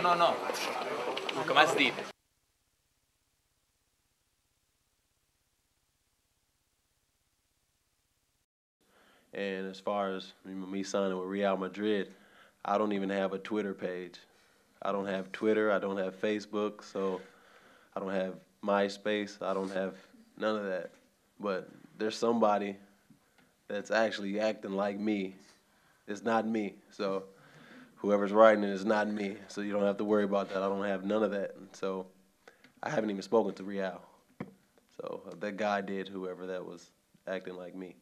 no, no. Poco más deep. And as far as me signing with Real Madrid, I don't even have a Twitter page. I don't have Twitter. I don't have Facebook. So I don't have MySpace. I don't have none of that. But there's somebody that's actually acting like me. It's not me. So whoever's writing it is not me. So you don't have to worry about that. I don't have none of that. And So I haven't even spoken to Real. So uh, that guy did, whoever that was acting like me.